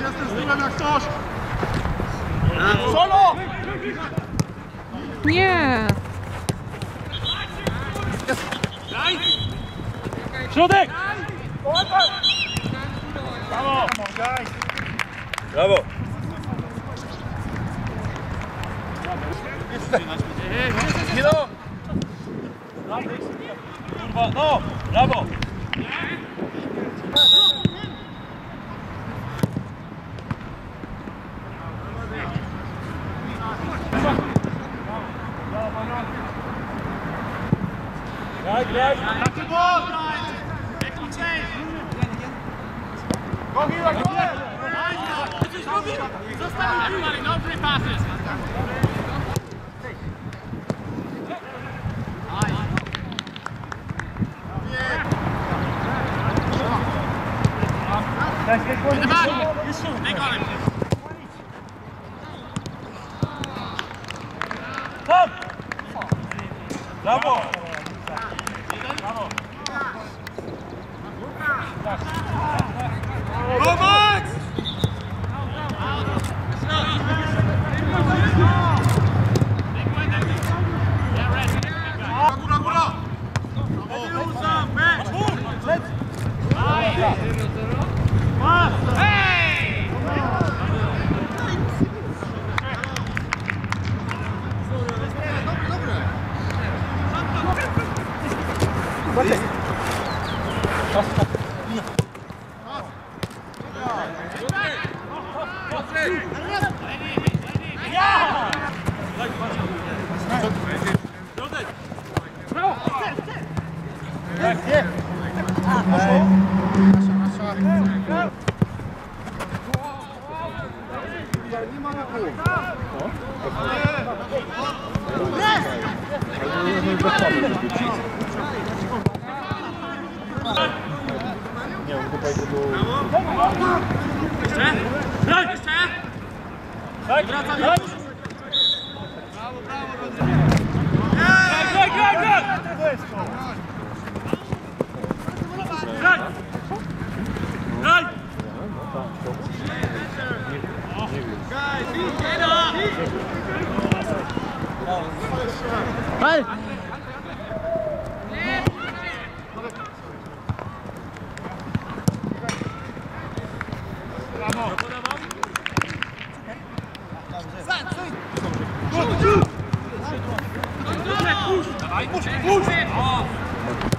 jestem z tyłem jak coś! Solo! Nie! Środek! Brawo! Brawo! Kilo! Kurwa, no! Brawo! Ja, Guilherme. Tá de boa, Brian. Vem com vocês. Go, Guilherme. Go, Guilherme. Zostaw Everybody, no free passes. In the back. They got him. Come. Bravo. Gracias. Max! Yeah, red. Góra, góra! Hey! Graj! Jeszcze! Tak, Wracam tak. już! Graj, graj, graj! Graj! Graj! Dawaj, push, Puść! Puść! Puść!